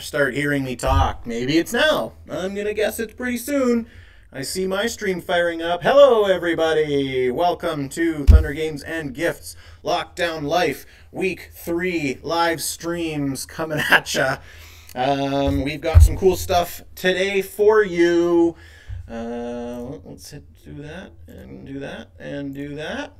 start hearing me talk. Maybe it's now. I'm going to guess it's pretty soon. I see my stream firing up. Hello, everybody. Welcome to Thunder Games and Gifts Lockdown Life Week 3 live streams coming at ya. Um, we've got some cool stuff today for you. Uh, let's hit, do that and do that and do that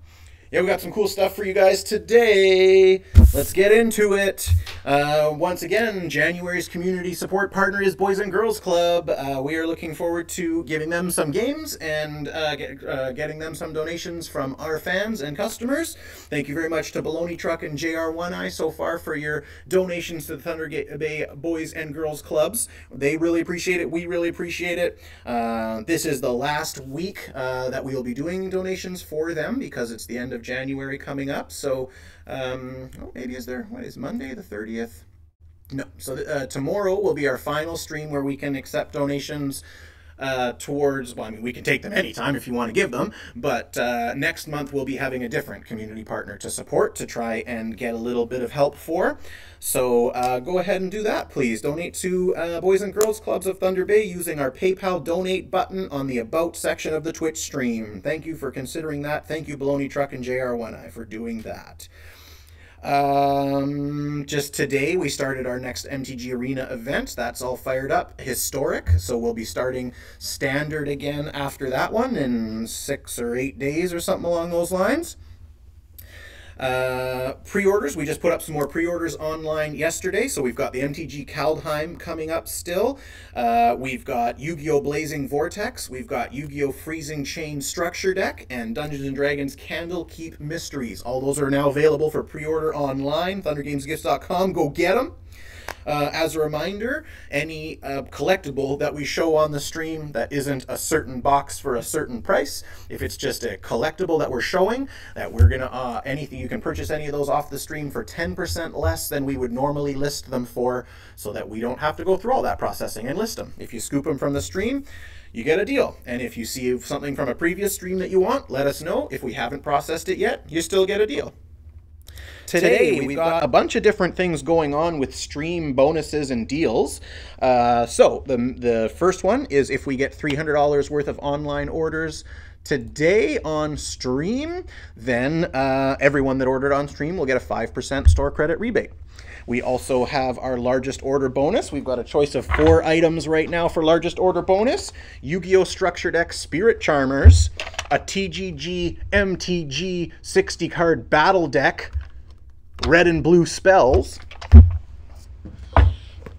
yeah, we got some cool stuff for you guys today. Let's get into it. Uh, once again, January's community support partner is Boys and Girls Club. Uh, we are looking forward to giving them some games and uh, get, uh, getting them some donations from our fans and customers. Thank you very much to Baloney Truck and JR1i so far for your donations to the Thunder Bay Boys and Girls Clubs. They really appreciate it. We really appreciate it. Uh, this is the last week uh, that we will be doing donations for them because it's the end of January coming up. So um, oh, maybe is there, what is Monday the 30th? No. So uh, tomorrow will be our final stream where we can accept donations uh, towards, well, I mean, we can take them anytime if you want to give them, but uh, next month we'll be having a different community partner to support to try and get a little bit of help for. So uh, go ahead and do that, please. Donate to uh, Boys and Girls Clubs of Thunder Bay using our PayPal donate button on the About section of the Twitch stream. Thank you for considering that. Thank you, Baloney Truck and JR1i, for doing that. Um, just today, we started our next MTG Arena event. That's all fired up. Historic. So we'll be starting standard again after that one in six or eight days or something along those lines. Uh, pre-orders, we just put up some more pre-orders online yesterday, so we've got the MTG Kaldheim coming up still. Uh, we've got Yu-Gi-Oh! Blazing Vortex, we've got Yu-Gi-Oh! Freezing Chain Structure Deck, and Dungeons & Dragons Candlekeep Mysteries. All those are now available for pre-order online, thundergamesgifts.com. Go get them! Uh, as a reminder, any uh, collectible that we show on the stream that isn't a certain box for a certain price, if it's just a collectible that we're showing, that we're gonna uh, anything you can purchase any of those off the stream for 10% less than we would normally list them for, so that we don't have to go through all that processing and list them. If you scoop them from the stream, you get a deal. And if you see something from a previous stream that you want, let us know. If we haven't processed it yet, you still get a deal. Today, we've got a bunch of different things going on with stream bonuses and deals. Uh, so, the, the first one is if we get $300 worth of online orders today on stream, then uh, everyone that ordered on stream will get a 5% store credit rebate. We also have our largest order bonus. We've got a choice of four items right now for largest order bonus. Yu-Gi-Oh! Structured X Spirit Charmers, a TGG MTG 60 card battle deck, red and blue spells.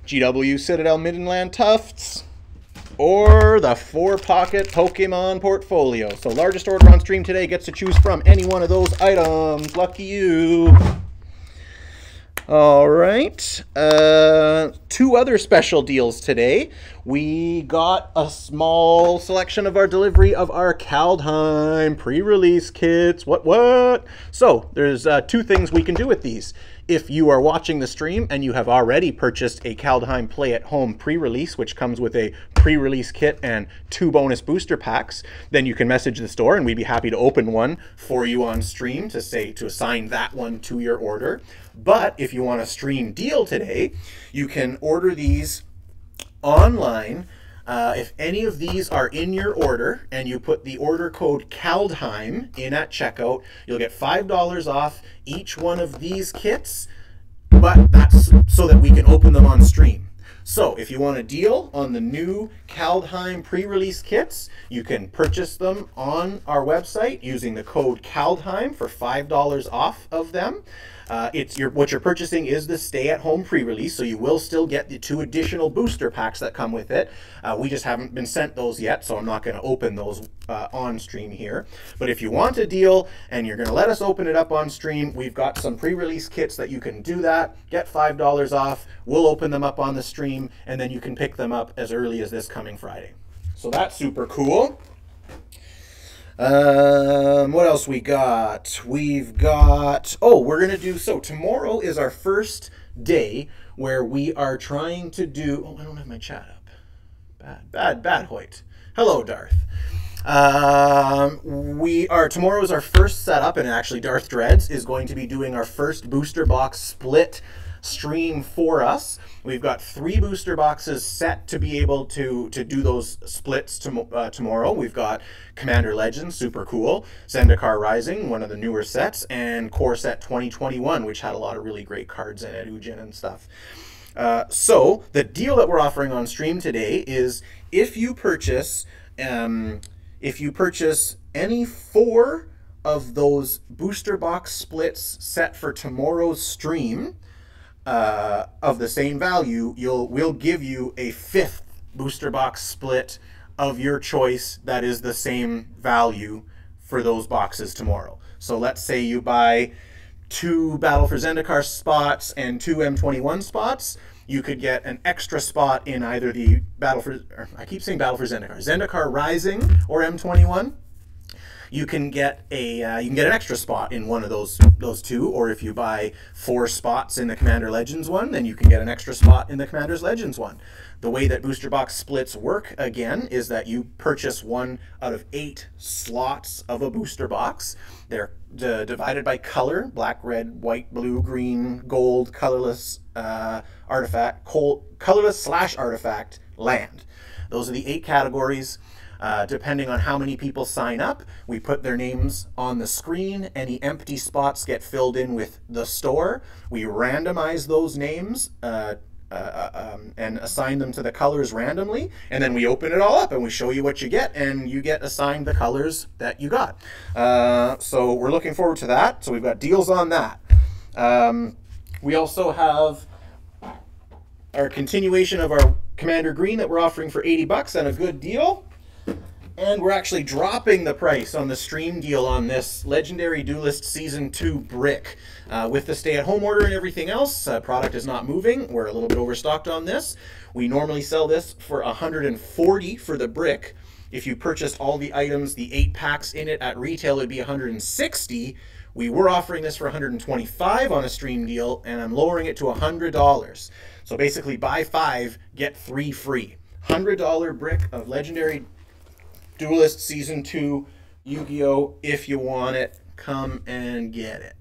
GW Citadel Middenland Tufts. Or the four pocket Pokemon portfolio. So largest order on stream today gets to choose from any one of those items. Lucky you. All right. Uh, two other special deals today. We got a small selection of our delivery of our Kaldheim pre-release kits. What, what? So there's uh, two things we can do with these. If you are watching the stream and you have already purchased a Kaldheim Play at Home pre-release, which comes with a pre-release kit and two bonus booster packs, then you can message the store and we'd be happy to open one for you on stream to say to assign that one to your order. But if you want a stream deal today, you can order these online uh, if any of these are in your order and you put the order code KALDHEIM in at checkout, you'll get $5 off each one of these kits, but that's so that we can open them on stream. So if you want a deal on the new Kaldheim pre-release kits, you can purchase them on our website using the code Kaldheim for $5 off of them. Uh, it's your what you're purchasing is the stay-at-home pre-release, so you will still get the two additional booster packs that come with it. Uh, we just haven't been sent those yet, so I'm not going to open those uh, on stream here. But if you want a deal and you're going to let us open it up on stream, we've got some pre-release kits that you can do that. Get five dollars off. We'll open them up on the stream, and then you can pick them up as early as this coming Friday. So that's super cool. Um, what else we got? We've got, oh, we're going to do, so tomorrow is our first day where we are trying to do, oh, I don't have my chat up. Bad, bad, bad, Hoyt. Hello, Darth. Um, we are, tomorrow is our first setup, and actually Darth Dreads is going to be doing our first booster box split stream for us. We've got three booster boxes set to be able to, to do those splits to, uh, tomorrow. We've got Commander Legends, super cool, Zendikar Rising, one of the newer sets, and Core Set 2021, which had a lot of really great cards in it, Ugin and stuff. Uh, so the deal that we're offering on stream today is if you purchase um, if you purchase any four of those booster box splits set for tomorrow's stream uh, of the same value, you'll we'll give you a fifth booster box split of your choice that is the same value for those boxes tomorrow. So let's say you buy two Battle for Zendikar spots and two M21 spots you could get an extra spot in either the Battle for, I keep saying Battle for Zendikar, Zendikar Rising or M21. You can get a uh, you can get an extra spot in one of those those two, or if you buy four spots in the Commander Legends one, then you can get an extra spot in the Commander's Legends one. The way that booster box splits work again is that you purchase one out of eight slots of a booster box. They're divided by color: black, red, white, blue, green, gold, colorless, uh, artifact, colorless slash artifact, land. Those are the eight categories. Uh, depending on how many people sign up, we put their names on the screen. Any empty spots get filled in with the store. We randomize those names uh, uh, uh, um, and assign them to the colors randomly. And then we open it all up and we show you what you get, and you get assigned the colors that you got. Uh, so we're looking forward to that. So we've got deals on that. Um, we also have our continuation of our Commander Green that we're offering for 80 bucks and a good deal. And we're actually dropping the price on the stream deal on this Legendary Duelist Season 2 brick. Uh, with the stay-at-home order and everything else, uh, product is not moving. We're a little bit overstocked on this. We normally sell this for 140 for the brick. If you purchased all the items, the eight packs in it at retail, it'd be 160. We were offering this for 125 on a stream deal, and I'm lowering it to $100. So basically, buy five, get three free. $100 brick of Legendary Duelist Season 2 Yu-Gi-Oh! If you want it, come and get it.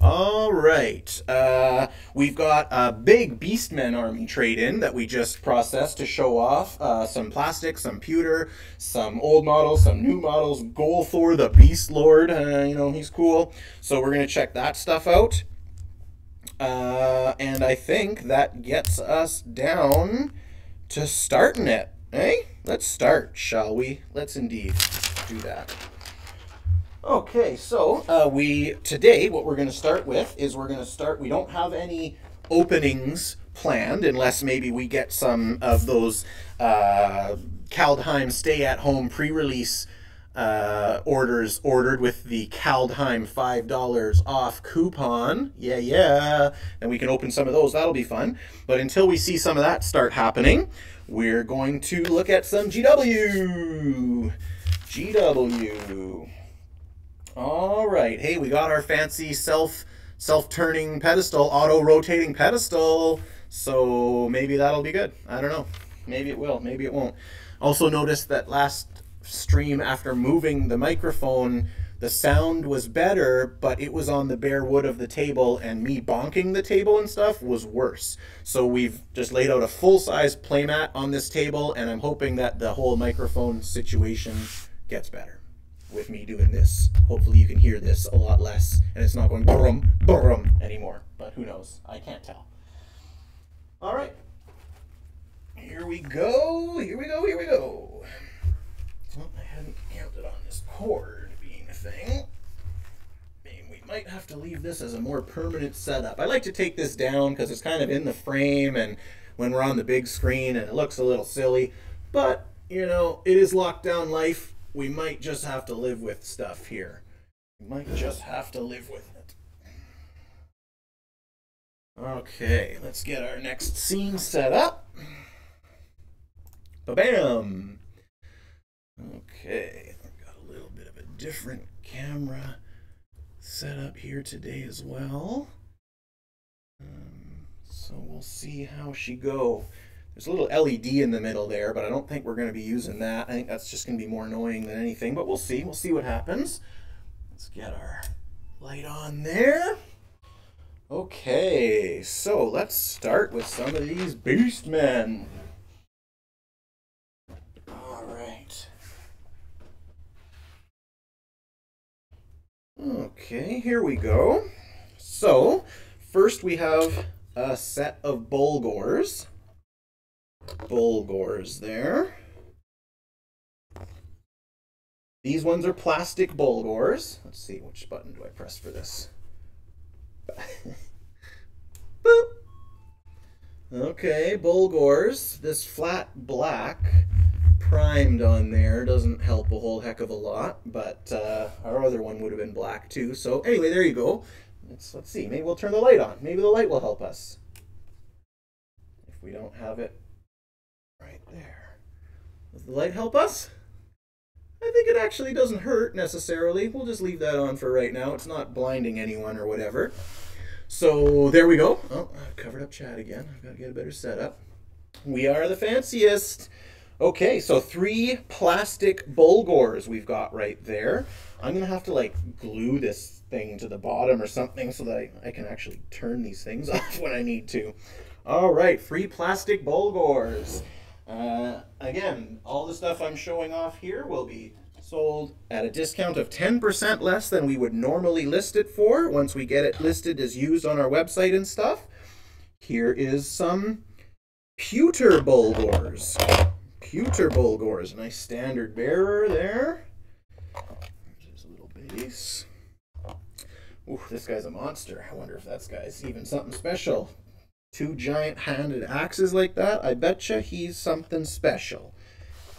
All right. Uh, we've got a big Beastmen army trade-in that we just processed to show off. Uh, some plastic, some pewter, some old models, some new models. Gorthor, the Beast Lord, uh, you know, he's cool. So we're going to check that stuff out. Uh, and I think that gets us down to starting it. Hey, let's start, shall we? Let's indeed do that. Okay, so uh, we today what we're going to start with is we're going to start. We don't have any openings planned unless maybe we get some of those uh, Kaldheim stay-at-home pre-release uh, orders ordered with the Kaldheim $5 off coupon. Yeah, yeah. And we can open some of those. That'll be fun. But until we see some of that start happening, we're going to look at some GW. GW. All right. Hey, we got our fancy self self-turning pedestal, auto-rotating pedestal. So maybe that'll be good. I don't know. Maybe it will. Maybe it won't. Also notice that last stream after moving the microphone the sound was better, but it was on the bare wood of the table, and me bonking the table and stuff was worse. So we've just laid out a full size playmat on this table, and I'm hoping that the whole microphone situation gets better with me doing this. Hopefully, you can hear this a lot less, and it's not going brum brum anymore. But who knows? I can't tell. All right. Here we go. Here we go. Here we go. Well, I hadn't counted on this cord thing. we might have to leave this as a more permanent setup. I like to take this down because it's kind of in the frame and when we're on the big screen and it looks a little silly. But, you know, it is lockdown life. We might just have to live with stuff here. We might just have to live with it. Okay, let's get our next scene set up. Ba-bam! Okay, I've got a little bit of a different camera set up here today as well. Um, so we'll see how she go. There's a little LED in the middle there, but I don't think we're going to be using that. I think that's just going to be more annoying than anything, but we'll see. We'll see what happens. Let's get our light on there. Okay, so let's start with some of these Beastmen. All right. Okay, here we go. So, first we have a set of Bullgors. Bullgors there. These ones are plastic Bullgors. Let's see, which button do I press for this? Boop. Okay, Bullgors. This flat black primed on there doesn't help a whole heck of a lot, but uh, our other one would have been black too. So anyway, there you go. Let's, let's see. Maybe we'll turn the light on. Maybe the light will help us. If we don't have it right there. Does the light help us? I think it actually doesn't hurt necessarily. We'll just leave that on for right now. It's not blinding anyone or whatever. So there we go. Oh, I've covered up chat again. I've got to get a better setup. We are the fanciest. Okay, so three plastic Bullgors we've got right there. I'm to have to like glue this thing to the bottom or something so that I, I can actually turn these things off when I need to. All right, free plastic Bullgors. Uh, again, all the stuff I'm showing off here will be sold at a discount of 10% less than we would normally list it for once we get it listed as used on our website and stuff. Here is some pewter bullgors. Pewter a nice standard bearer there. There's a little base. Ooh, this guy's a monster. I wonder if that guy's even something special two giant handed axes like that, I betcha he's something special.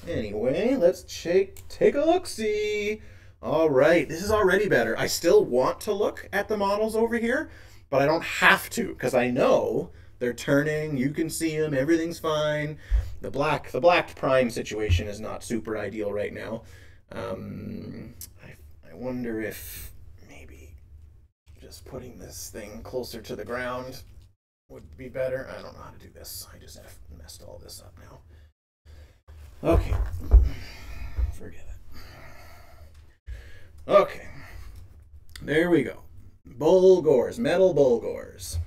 Anyway, let's take, take a look-see. All right, this is already better. I still want to look at the models over here, but I don't have to because I know they're turning. You can see them. Everything's fine. The black, the black prime situation is not super ideal right now. Um, I, I wonder if maybe just putting this thing closer to the ground would be better. I don't know how to do this. I just have messed all this up now. Okay. Forget it. Okay. There we go. Bullgors, metal Bullgors.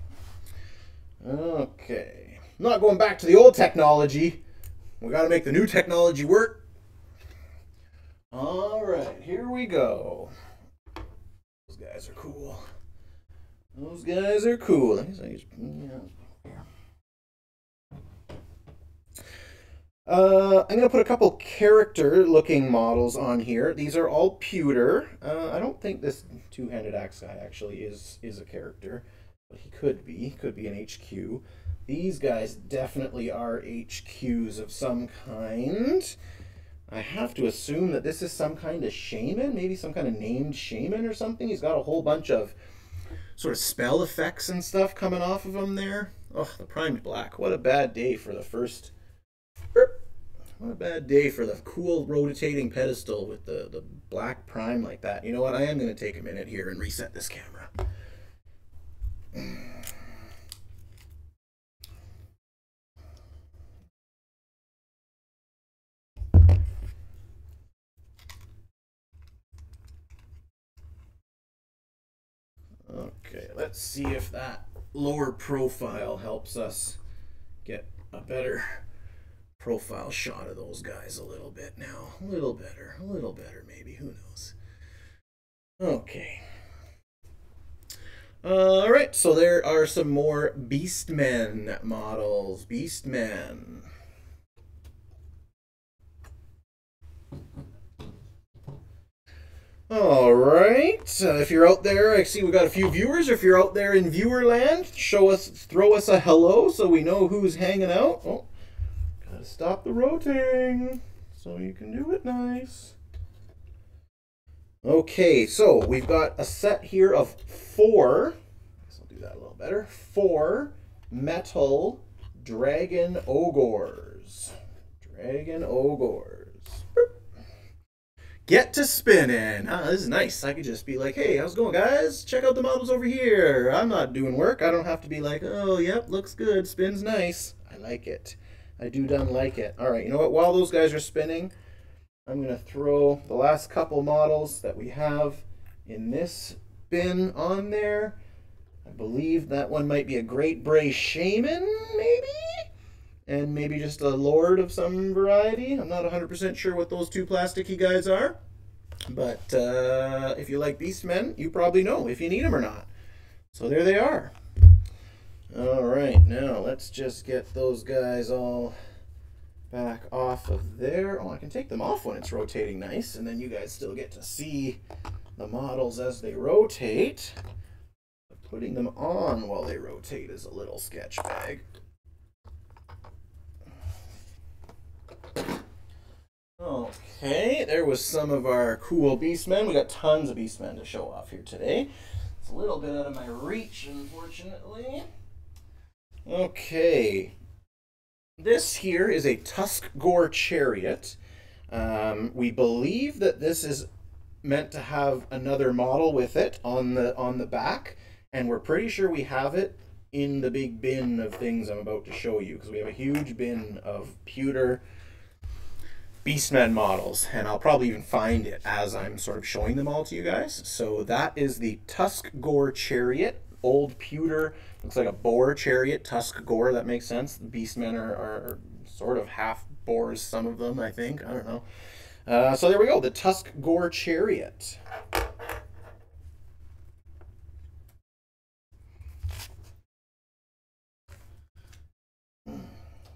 Okay. Not going back to the old technology. We got to make the new technology work. All right, here we go. Those guys are cool. Those guys are cool. Uh, I'm going to put a couple character looking models on here. These are all pewter. Uh, I don't think this two-handed axe guy actually is, is a character, but he could be. He Could be an HQ. These guys definitely are HQs of some kind. I have to assume that this is some kind of shaman, maybe some kind of named shaman or something. He's got a whole bunch of sort of spell effects and stuff coming off of him there. Oh, the primed black. What a bad day for the first. What a bad day for the cool rotating pedestal with the, the black prime like that. You know what? I am going to take a minute here and reset this camera. Let's see if that lower profile helps us get a better profile shot of those guys a little bit now. A little better, a little better maybe, who knows. Okay. Uh, all right, so there are some more Beastmen models. Beastmen. All right. Uh, if you're out there, I see we got a few viewers. If you're out there in viewer land, show us, throw us a hello so we know who's hanging out. Oh, gotta stop the rotating so you can do it nice. Okay, so we've got a set here of four. I'll do that a little better. Four metal dragon ogres. Dragon ogres get to spinning. Ah, this is nice. I could just be like, hey, how's it going, guys? Check out the models over here. I'm not doing work. I don't have to be like, oh, yep, looks good. Spins nice. I like it. I do done like it. All right, you know what? While those guys are spinning, I'm going to throw the last couple models that we have in this bin on there. I believe that one might be a Great Bray Shaman, maybe? And maybe just a Lord of some variety. I'm not 100% sure what those two plasticky guys are. But uh, if you like Beastmen, you probably know if you need them or not. So there they are. All right, now let's just get those guys all back off of there. Oh, I can take them off when it's rotating nice, and then you guys still get to see the models as they rotate. Putting them on while they rotate is a little sketch bag. Okay, there was some of our cool Beastmen. We got tons of Beastmen to show off here today. It's a little bit out of my reach, unfortunately. Okay. This here is a Tuskgor Chariot. Um, we believe that this is meant to have another model with it on the on the back, and we're pretty sure we have it in the big bin of things I'm about to show you because we have a huge bin of pewter Beastmen models, and I'll probably even find it as I'm sort of showing them all to you guys. So that is the Tuskgor Chariot, old pewter, looks like a boar chariot, Tuskgor, that makes sense. The Beastmen are, are sort of half boars, some of them, I think, I don't know. Uh, so there we go, the Tuskgor Chariot.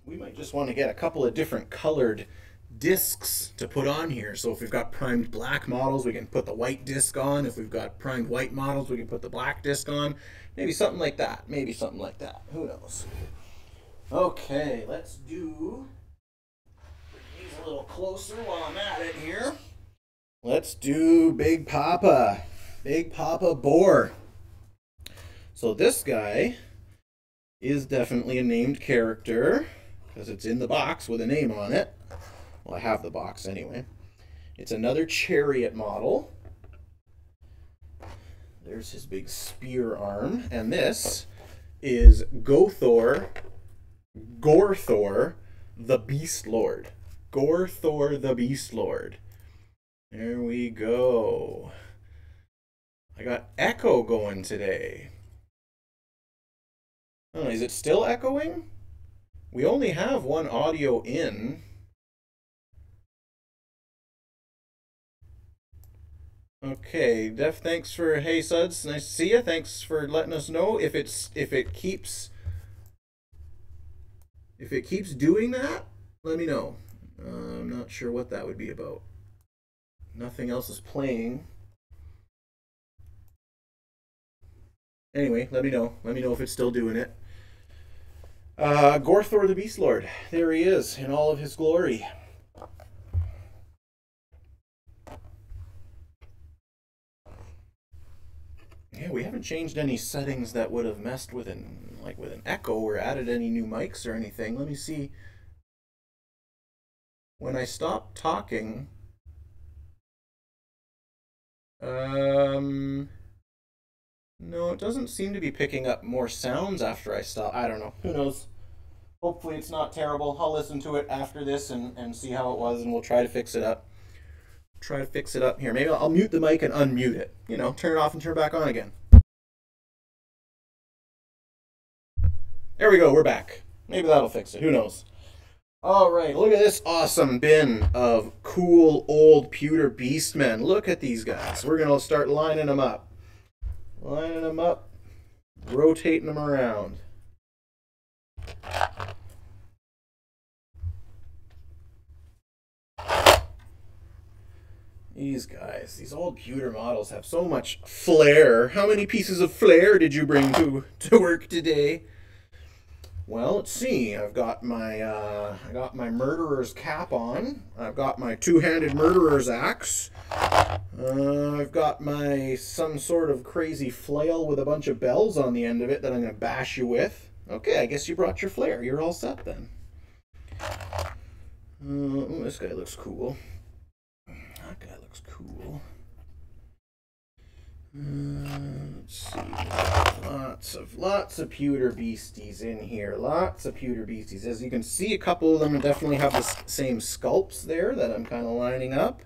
We might just want to get a couple of different colored discs to put on here. So if we've got primed black models, we can put the white disc on. If we've got primed white models, we can put the black disc on. Maybe something like that. Maybe something like that. Who knows? Okay, let's do these a little closer while I'm at it here. Let's do Big Papa. Big Papa Boar. So this guy is definitely a named character because it's in the box with a name on it. Well, I have the box anyway. It's another chariot model. There's his big spear arm. And this is Gothor, Gorthor, the Beast Lord. Gorthor, the Beast Lord. There we go. I got echo going today. Oh, is it still echoing? We only have one audio in. Okay, Def, thanks for hey Suds, nice to see you. Thanks for letting us know if it's if it keeps if it keeps doing that. Let me know. Uh, I'm not sure what that would be about. Nothing else is playing. Anyway, let me know. Let me know if it's still doing it. Uh, Gorthor the Beast Lord. There he is in all of his glory. Yeah, we haven't changed any settings that would have messed with an like with an echo or added any new mics or anything. Let me see. When I stop talking, um, no, it doesn't seem to be picking up more sounds after I stop. I don't know. Who knows? Hopefully it's not terrible. I'll listen to it after this and, and see how it was, and we'll try to fix it up try to fix it up here. Maybe I'll mute the mic and unmute it. You know, turn it off and turn it back on again. There we go, we're back. Maybe that'll fix it, who knows. All right, look at this awesome bin of cool old pewter beastmen. Look at these guys. We're gonna start lining them up. Lining them up, rotating them around. These guys, these old pewter models have so much flair. How many pieces of flair did you bring to, to work today? Well, let's see. I've got my uh, I got my murderer's cap on. I've got my two-handed murderer's axe. Uh, I've got my some sort of crazy flail with a bunch of bells on the end of it that I'm gonna bash you with. Okay, I guess you brought your flair. You're all set then. Uh, oh, this guy looks cool cool. Uh, let's see. Lots of lots of pewter beasties in here. Lots of pewter beasties. As you can see, a couple of them definitely have the same sculpts there that I'm kind of lining up.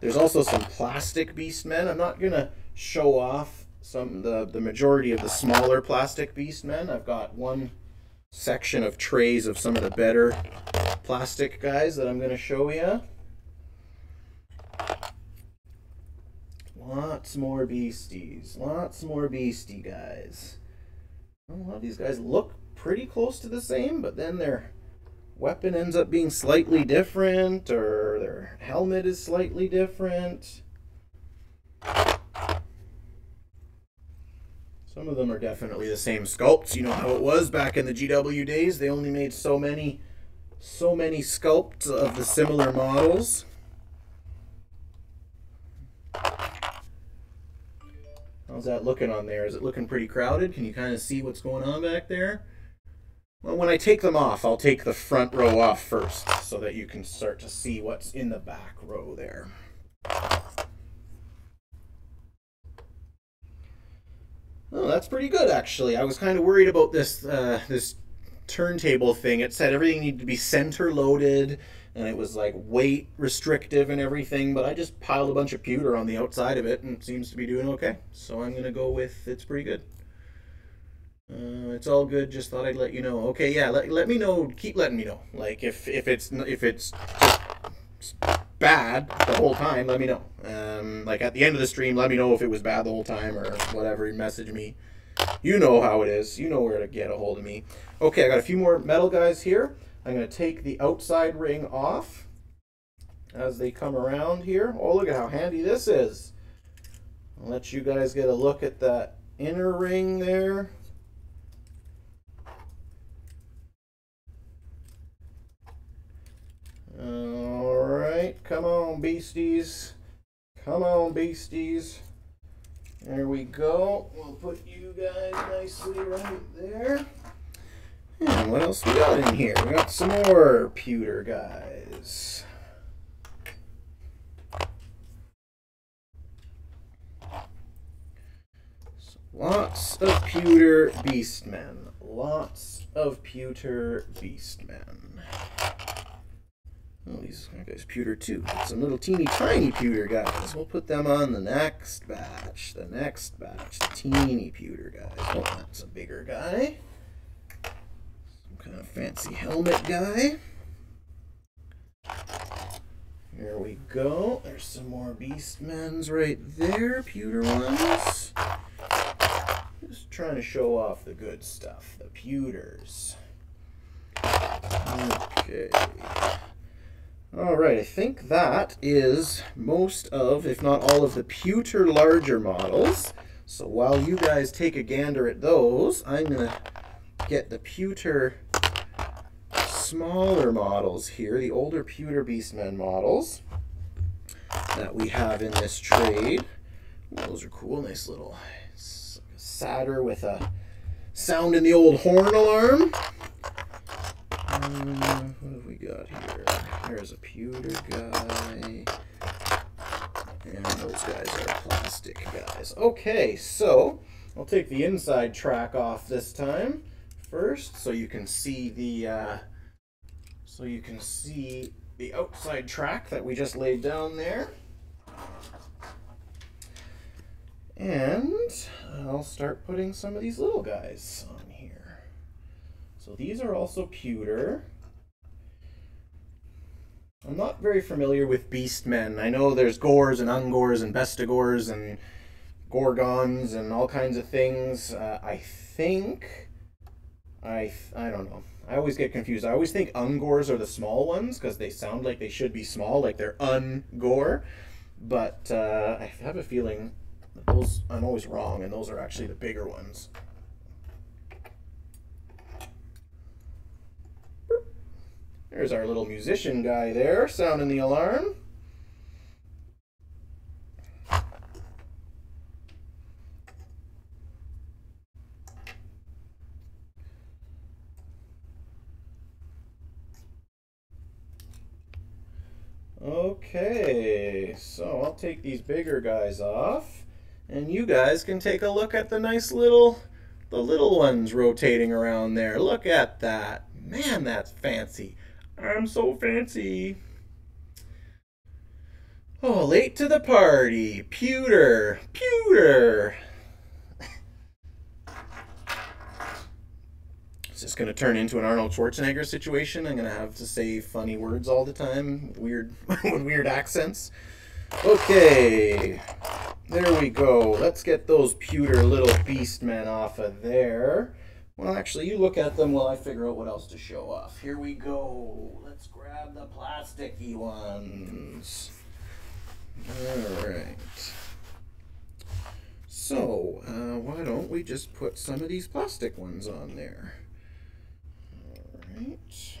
There's also some plastic beastmen. I'm not gonna show off some the the majority of the smaller plastic Beastmen. I've got one section of trays of some of the better plastic guys that I'm to show you. Lots more beasties. Lots more beastie guys. A lot of these guys look pretty close to the same, but then their weapon ends up being slightly different, or their helmet is slightly different. Some of them are definitely the same sculpts. You know how it was back in the GW days. They only made so many so many sculpts of the similar models. How's that looking on there? Is it looking pretty crowded? Can you kind of see what's going on back there? Well, when I take them off, I'll take the front row off first so that you can start to see what's in the back row there. Oh, that's pretty good actually. I was kind of worried about this uh, this turntable thing. It said everything needed to be center loaded and it was like weight restrictive and everything, but I just piled a bunch of pewter on the outside of it and it seems to be doing okay. So I'm gonna go with it's pretty good. Uh, it's all good. Just thought I'd let you know. Okay, yeah. Let, let me know. Keep letting me know. Like if if it's if it's bad the whole time, let me know. Um, like at the end of the stream, let me know if it was bad the whole time or whatever. Message me. You know how it is. You know where to get a hold of me. Okay, I got a few more metal guys here. I'm going to take the outside ring off as they come around here. Oh, look at how handy this is. I'll let you guys get a look at that inner ring there. All right, come on, beasties. Come on, beasties. There we go. We'll put you guys nicely right there. And what else we got in here? We got some more pewter guys. So lots of pewter beastmen. Lots of pewter beastmen. Oh, these guys pewter too. Some little teeny tiny pewter guys. We'll put them on the next batch. The next batch. The teeny pewter guys. Oh, that's a bigger guy. Kind of fancy helmet guy. Here we go. There's some more Beastmen's right there. Pewter ones. Just trying to show off the good stuff. The pewters. Okay. All right, I think that is most of, if not all of the pewter larger models. So while you guys take a gander at those, I'm going to get the pewter smaller models here, the older pewter Beastmen models that we have in this trade. those are cool, nice little satyr with a sound in the old horn alarm. Um, what have we got here? There's a pewter guy. And those guys are plastic guys. Okay, so I'll take the inside track off this time first so you can see the uh, so you can see the outside track that we just laid down there. And I'll start putting some of these little guys on here. so these are also pewter. I'm not very familiar with beastmen. I know there's gors and ungors and bestigors and ghorgons and all kinds of things. Uh, I think I I don't know. I always get confused. I always think ungors are the small ones because they sound like they should be small, like they're ungor. But uh, I have a feeling those I'm always wrong, and those are actually the bigger ones. There's our little musician guy there, sounding the alarm. Okay, so I'll take these bigger guys off, and you guys can take a look at the nice little, the little ones rotating around there. Look at that. Man, that's fancy. I'm so fancy. Oh, late to the party. Pewter. Pewter. It's just going to turn into an Arnold Schwarzenegger situation. I'm going to have to say funny words all the time, weird, weird accents. Okay, there we go. Let's get those pewter little beast men off of there. Well, actually, you look at them while I figure out what else to show off. Here we go. Let's grab the plasticky ones. All right. So, uh, why don't we just put some of these plastic ones on there? All right.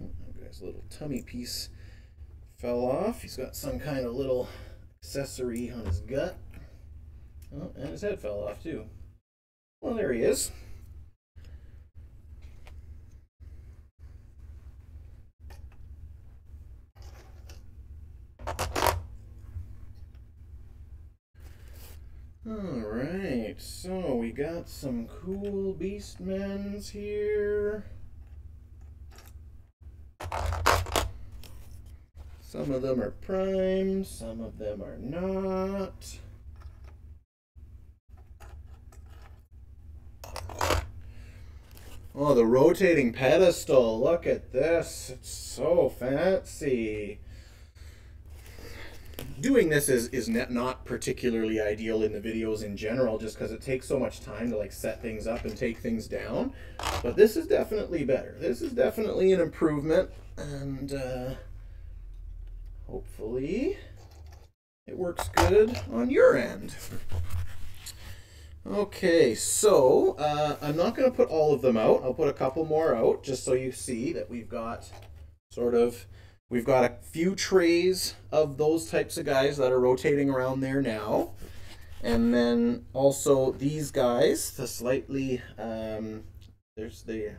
Oh, guy's little tummy piece fell off. He's got some kind of little accessory on his gut. Oh, and his head fell off too. Well, there he is. Alright, so we got some cool Beastmens here. Some of them are primed, some of them are not. Oh, the rotating pedestal. Look at this. It's so fancy doing this is is not particularly ideal in the videos in general just because it takes so much time to like set things up and take things down. But this is definitely better. This is definitely an improvement and uh, hopefully it works good on your end. Okay so uh, I'm not going to put all of them out. I'll put a couple more out just so you see that we've got sort of We've got a few trays of those types of guys that are rotating around there now. And then also these guys, the slightly, um, there's the,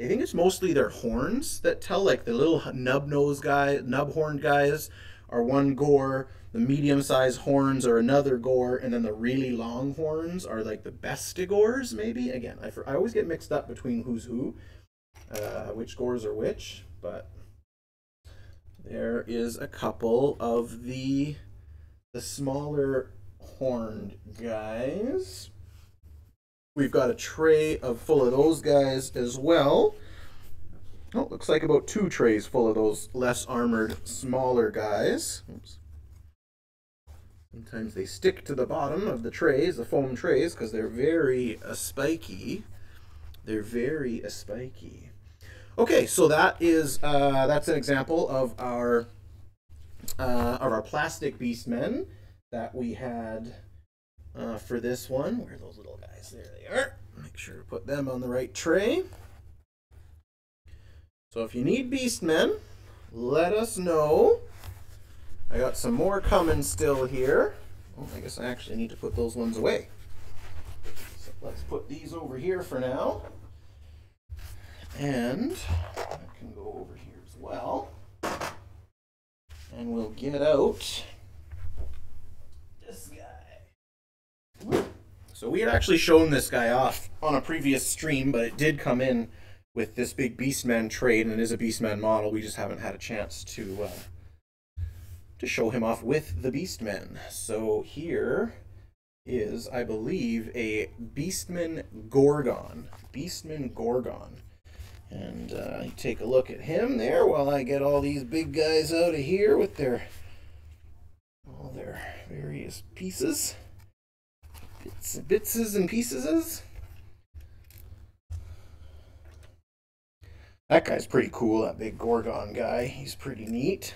I think it's mostly their horns that tell, like the little nub nose guy, nub horned guys are one gore, the medium sized horns are another gore, and then the really long horns are like the bestigors, maybe. Again, I, I always get mixed up between who's who, uh, which gores are which, but there is a couple of the the smaller horned guys. We've got a tray of full of those guys as well. Oh, looks like about two trays full of those less armored, smaller guys. Oops. Sometimes they stick to the bottom of the trays, the foam trays, because they're very uh, spiky. They're very uh, spiky. Okay, so that is uh, that's an example of our uh, of our plastic beastmen that we had uh, for this one. Where are those little guys? There they are. Make sure to put them on the right tray. So if you need beastmen, let us know. I got some more coming still here. Oh, I guess I actually need to put those ones away. So let's put these over here for now. And I can go over here as well. And we'll get out this guy. So we had actually shown this guy off on a previous stream, but it did come in with this big Beastman trade, and it is a Beastman model. We just haven't had a chance to uh, to show him off with the Beastmen. So here is, I believe, a Beastman Ghorgon. Beastman Ghorgon. And uh, take a look at him there while I get all these big guys out of here with their all their various pieces. Bits, bitses and pieces. That guy's pretty cool, that big Ghorgon guy. He's pretty neat.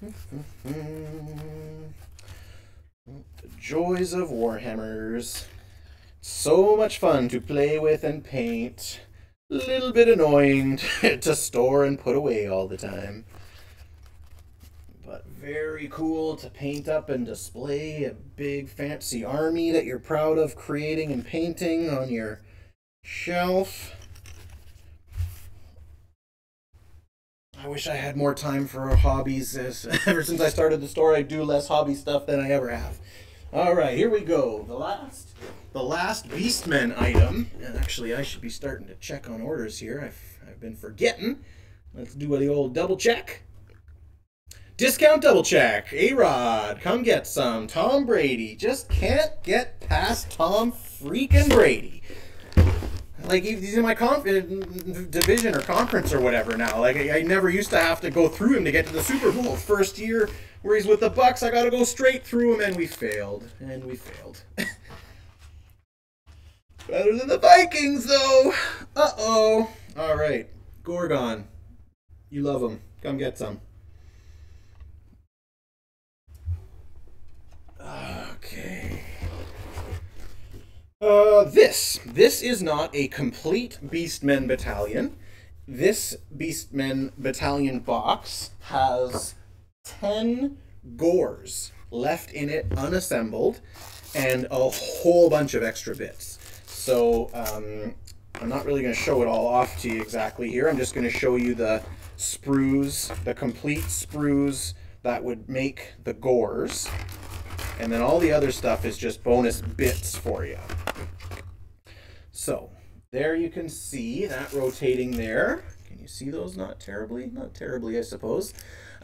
the joys of Warhammers. So much fun to play with and paint. A little bit annoying to store and put away all the time. But very cool to paint up and display a big fancy army that you're proud of creating and painting on your shelf. I wish I had more time for hobbies. Ever since I started the store, I do less hobby stuff than I ever have. All right, here we go. The last the last Beastmen item, actually I should be starting to check on orders here. I've, I've been forgetting. Let's do the old double check. Discount double check. A Rod, come get some. Tom Brady. Just can't get past Tom freaking Brady. Like he's in my division or conference or whatever now. Like I, I never used to have to go through him to get to the Super Bowl. First year where he's with the Bucks, I got to go straight through him, and we failed. And we failed. Better than the Vikings, though. Uh oh. All right, Ghorgon. You love them. Come get some. Okay. Uh, this. This is not a complete Beastmen battalion. This Beastmen battalion box has 10 gors left in it unassembled and a whole bunch of extra bits. So um, I'm not really going to show it all off to you exactly here. I'm just going to show you the sprues, the complete sprues that would make the gors. And then all the other stuff is just bonus bits for you. So there you can see that rotating there. Can you see those? Not terribly, not terribly, I suppose.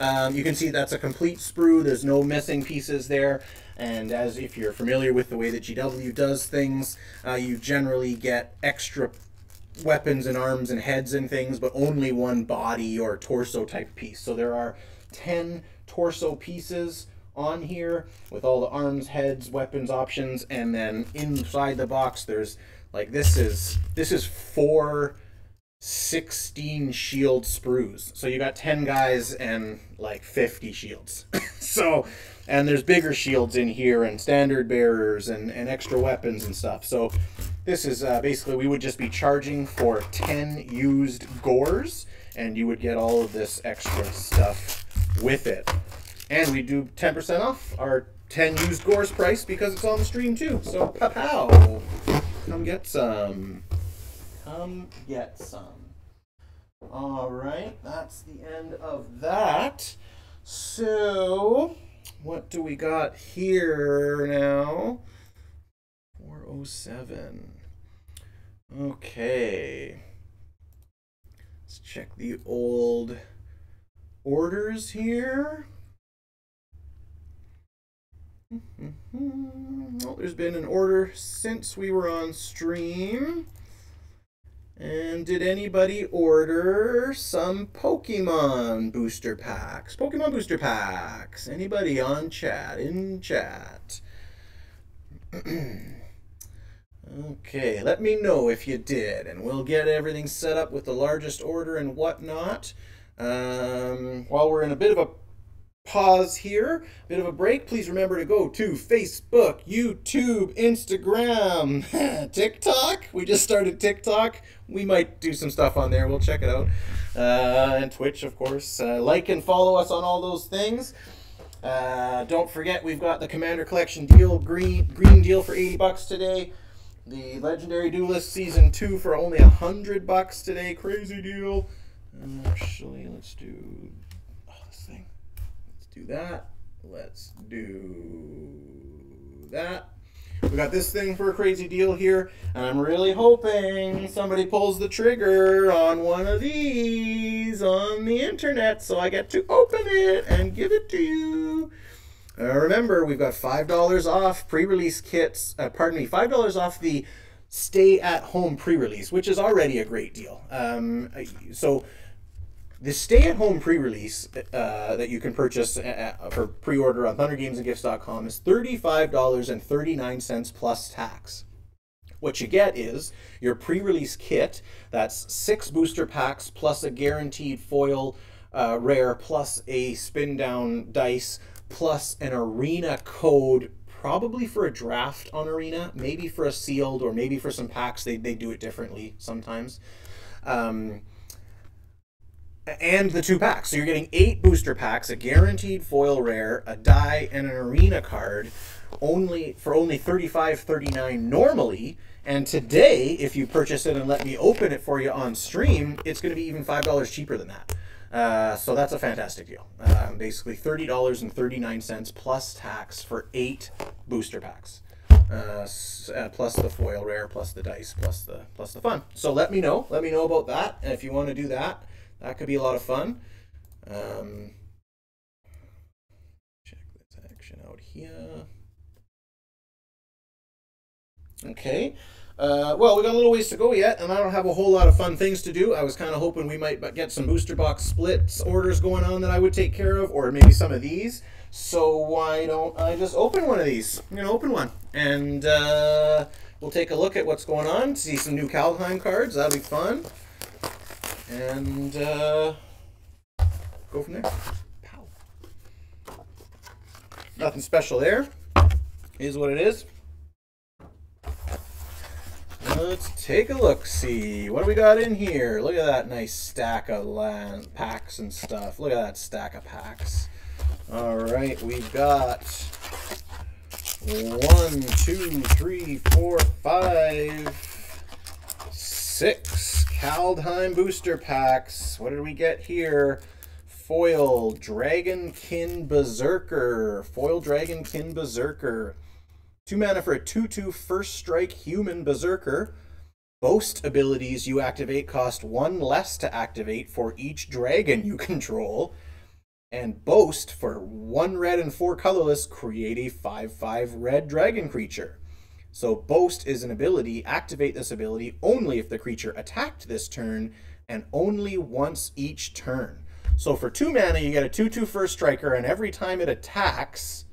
Um, you can see that's a complete sprue. There's no missing pieces there. And as if you're familiar with the way that GW does things, uh, you generally get extra weapons and arms and heads and things, but only one body or torso type piece. So there are 10 torso pieces on here with all the arms, heads, weapons options, and then inside the box there's like this is this is four 16 shield sprues. So you got 10 guys and like 50 shields. so, and there's bigger shields in here and standard bearers and, and extra weapons and stuff. So this is uh, basically, we would just be charging for 10 used gors and you would get all of this extra stuff with it. And we do 10% off our 10 used gors price because it's on the stream too. So, pow Come get some. Come get some. All right, that's the end of that. So, what do we got here now? 407. Okay. Let's check the old orders here. Well, there's been an order since we were on stream. And did anybody order some Pokemon booster packs? Pokemon booster packs. Anybody on chat? In chat. okay, let me know if you did, and we'll get everything set up with the largest order and whatnot. Um, while we're in a bit of a pause here, bit of a break. Please remember to go to Facebook, YouTube, Instagram, TikTok. We just started TikTok. We might do some stuff on there. We'll check it out. Uh, and Twitch, of course. Uh, like and follow us on all those things. Uh, don't forget, we've got the Commander Collection deal, green green deal for 80 bucks today. The Legendary Duelist Season 2 for only 100 bucks today. Crazy deal. Actually, let's do do that. Let's do that. We got this thing for a crazy deal here, and I'm really hoping somebody pulls the trigger on one of these on the internet so I get to open it and give it to you. Uh, remember, we've got $5 off pre-release kits, uh, pardon me, $5 off the stay at home pre-release, which is already a great deal. Um, so the stay-at-home pre-release uh, that you can purchase uh, uh, for pre-order on ThunderGamesAndGifts.com is $35.39 plus tax. What you get is your pre-release kit. That's six booster packs plus a guaranteed foil uh, rare plus a spin-down dice plus an arena code probably for a draft on arena maybe for a sealed or maybe for some packs they, they do it differently sometimes um, and the two packs. So you're getting eight booster packs, a guaranteed foil rare, a die, and an arena card, only for only thirty-five, thirty-nine normally. And today, if you purchase it and let me open it for you on stream, it's going to be even five dollars cheaper than that. Uh, so that's a fantastic deal. Um, basically, thirty dollars and thirty-nine cents plus tax for eight booster packs. Uh, uh, plus the foil rare, plus the dice, plus the plus the fun. So let me know. Let me know about that. And if you want to do that, that could be a lot of fun. Um, here. Okay. Uh, well, we got a little ways to go yet, and I don't have a whole lot of fun things to do. I was kind of hoping we might get some booster box splits orders going on that I would take care of, or maybe some of these. So why don't I just open one of these? I'm gonna open one, and uh, we'll take a look at what's going on. See some new Kaldheim cards. That'll be fun, and uh, go from there. Pow. Nothing special there. Is what it is. Let's take a look, see. What do we got in here? Look at that nice stack of land packs and stuff. Look at that stack of packs. All right, we got one, two, three, four, five, six Kaldheim booster packs. What did we get here? Foil Dragonkin Berserker. Foil Dragonkin Berserker. Two mana for a 2-2 first strike human berserker. Boast abilities you activate cost one less to activate for each dragon you control. And boast for one red and four colorless create a 5-5 red dragon creature. So boast is an ability. Activate this ability only if the creature attacked this turn and only once each turn. So for two mana, you get a 2-2 first striker, and every time it attacks,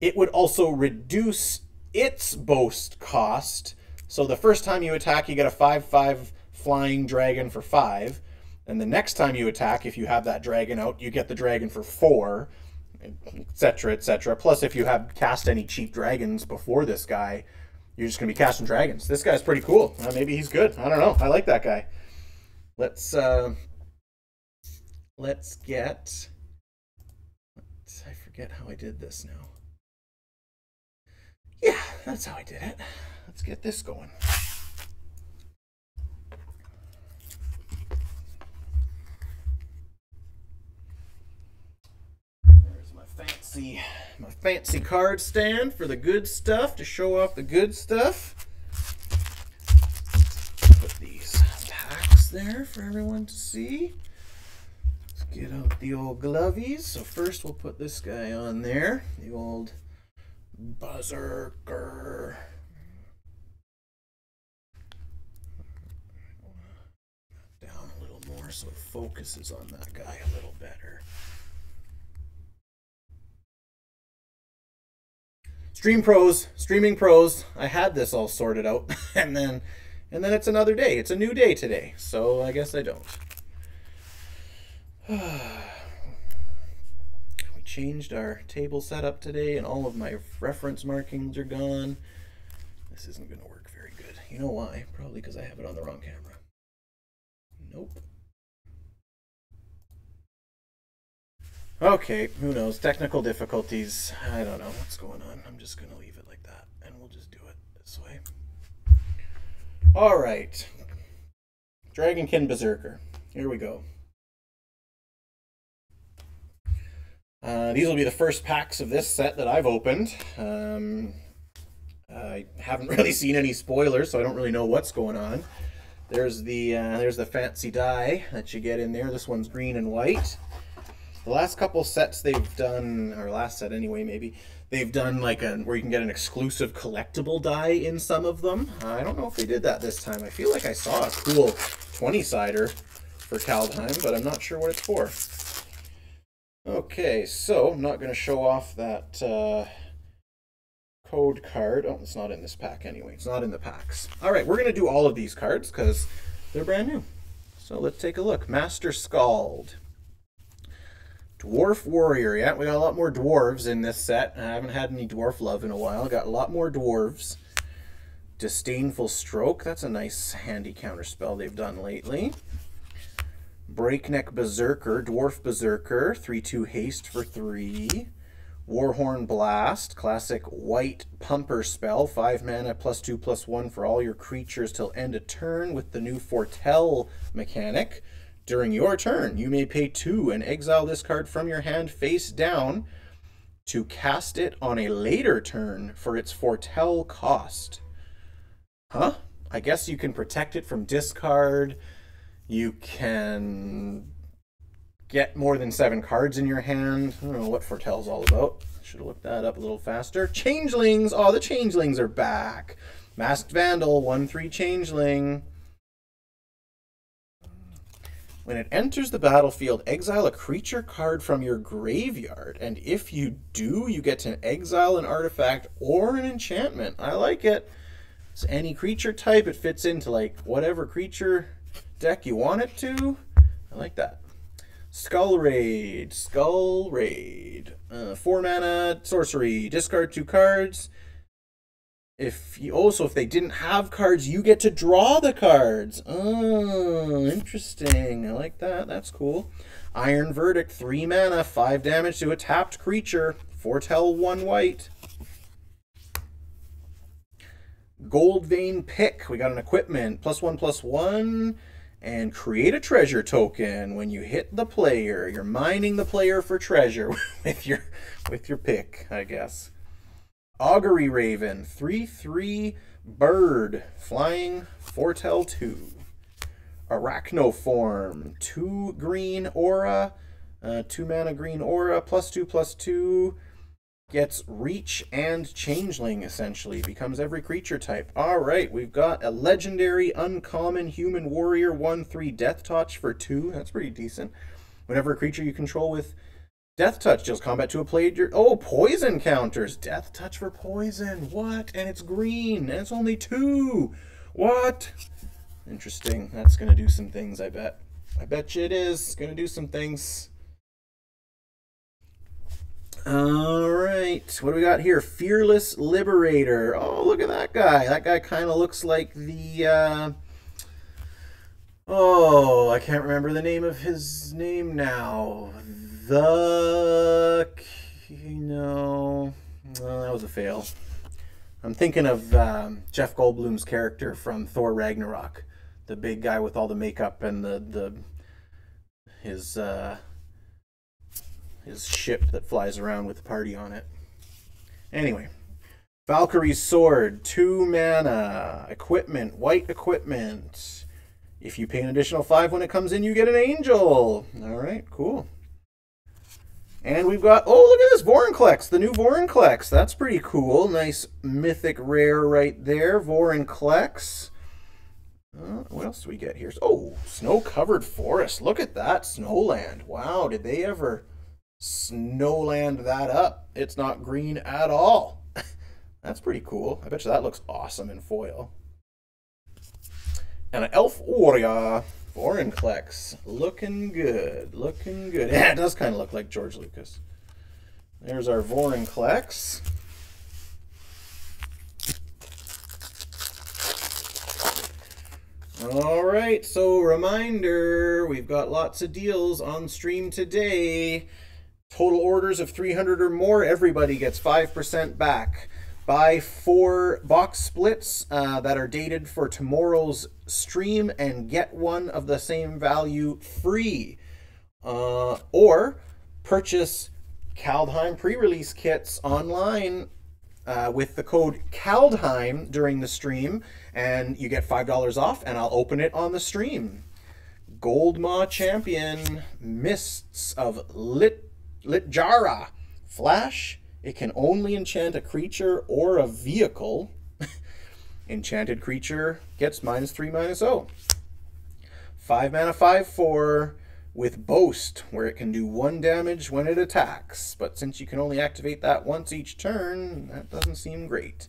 it would also reduce its boast cost. So the first time you attack, you get a 5-5 flying dragon for 5. And the next time you attack, if you have that dragon out, you get the dragon for 4, etc., etc. Plus, if you have cast any cheap dragons before this guy, you're just going to be casting dragons. This guy's pretty cool. Uh, maybe he's good. I don't know. I like that guy. Let's, uh, let's get... I forget how I did this now. Yeah, that's how I did it. Let's get this going. There's my fancy my fancy card stand for the good stuff to show off the good stuff. Put these packs there for everyone to see. Let's get out the old glovies. So first we'll put this guy on there, the old Berserker. Down a little more so it focuses on that guy a little better. Stream pros, streaming pros. I had this all sorted out, and then, and then it's another day. It's a new day today, so I guess I don't. We changed our table setup today and all of my reference markings are gone. This isn't going to work very good. You know why? Probably because I have it on the wrong camera. Nope. Okay, who knows? Technical difficulties. I don't know what's going on. I'm just going to leave it like that and we'll just do it this way. All right. Dragonkin Berserker. Here we go. Uh, these will be the first packs of this set that I've opened. Um, I haven't really seen any spoilers, so I don't really know what's going on. There's the uh, there's the fancy die that you get in there. This one's green and white. The last couple sets they've done, or last set anyway, maybe they've done like a where you can get an exclusive collectible die in some of them. I don't know if they did that this time. I feel like I saw a cool 20 sider for Kaldheim, but I'm not sure what it's for. Okay, so I'm not going to show off that uh, code card. Oh, it's not in this pack anyway. It's not in the packs. All right, we're going to do all of these cards because they're brand new. So let's take a look. Master Skald. Dwarf Warrior. Yeah, we got a lot more dwarves in this set. I haven't had any dwarf love in a while. Got a lot more dwarves. Disdainful Stroke. That's a nice handy counter spell they've done lately. Breakneck Berserker, Dwarf Berserker, 3-2 haste for 3. Warhorn Blast, classic white pumper spell, 5 mana, plus 2, plus 1 for all your creatures till end of turn with the new Foretell mechanic. During your turn, you may pay 2 and exile this card from your hand face down to cast it on a later turn for its Foretell cost. Huh? I guess you can protect it from discard, you can get more than seven cards in your hand. I don't know what Foretell's all about. Should have looked that up a little faster. Changelings! Oh, the changelings are back. Masked Vandal, 1-3 changeling. When it enters the battlefield, exile a creature card from your graveyard. And if you do, you get to exile an artifact or an enchantment. I like it. It's any creature type. It fits into like whatever creature deck you want it to. I like that. Skull Raid. Skull Raid. Uh, four mana, sorcery. Discard two cards. If you also, if they didn't have cards, you get to draw the cards. Oh, interesting. I like that. That's cool. Iron Verdict, three mana, five damage to a tapped creature. Foretell one white. Gold Vein Pick. We got an equipment. Plus one, plus one. And create a treasure token. When you hit the player, you're mining the player for treasure with your with your pick, I guess. Augury Raven, 3 3 bird, flying, foretell 2. Arachnoform, 2 green aura, uh, 2 mana green aura, plus 2 plus 2. Gets reach and changeling essentially, becomes every creature type. All right, we've got a legendary uncommon human warrior 1 3 death touch for 2. That's pretty decent. Whenever a creature you control with Death Touch deals combat to a player. Oh, poison counters. Death Touch for poison. What? And it's green. And it's only two. What? Interesting. That's going to do some things, I bet. I bet you it is. It's going to do some things. All right. What do we got here? Fearless Liberator. Oh, look at that guy. That guy kind of looks like the... Uh... Oh, I can't remember the name of his name now the no, well, that was a fail. I'm thinking of um, Jeff Goldblum's character from Thor Ragnarok, the big guy with all the makeup and the the his uh, his ship that flies around with the party on it. Anyway, Valkyrie's sword, two mana, equipment, white equipment. If you pay an additional five when it comes in, you get an angel. All right, cool. And we've got, oh, look at this, Vorinclex, the new Vorinclex. That's pretty cool. Nice mythic rare right there, Vorinclex. Uh, what else do we get here? Oh, snow-covered forest. Look at that, Snowland. Wow, did they ever Snowland that up? It's not green at all. That's pretty cool. I bet you that looks awesome in foil. And an Elf Warrior. Vorinclex. Looking good. Looking good. Yeah, it does kind of look like George Lucas. There's our Vorinclex. All right, so reminder, we've got lots of deals on stream today. Total orders of 300 or more, everybody gets 5% back buy four box splits uh, that are dated for tomorrow's stream and get one of the same value free. Uh, or purchase Kaldheim pre-release kits online uh, with the code Kaldheim during the stream, and you get $5 off, and I'll open it on the stream. Goldmaw Champion, Mists of Lit Littjara, Flash, it can only enchant a creature or a vehicle. Enchanted creature gets minus 3, minus 0. 5 mana, 5 4 with Boast, where it can do 1 damage when it attacks. But since you can only activate that once each turn, that doesn't seem great.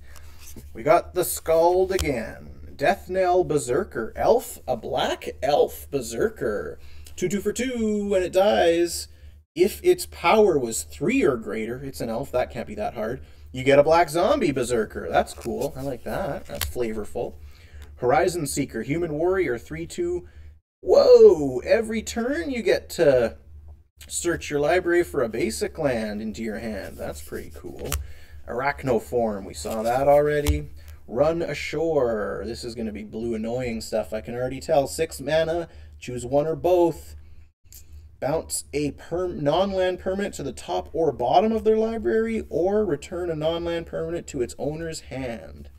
We got the Skald again. Death Knell Berserker. Elf, a black elf Berserker. 2 2 for 2 when it dies. If its power was three or greater, it's an elf, that can't be that hard. You get a black zombie berserker. That's cool. I like that. That's flavorful. Horizon Seeker, human warrior, 3 2. Whoa! Every turn you get to search your library for a basic land into your hand. That's pretty cool. Arachnoform, we saw that already. Run Ashore. This is going to be blue annoying stuff, I can already tell. Six mana, choose one or both bounce a non-land permanent to the top or bottom of their library, or return a non-land permanent to its owner's hand.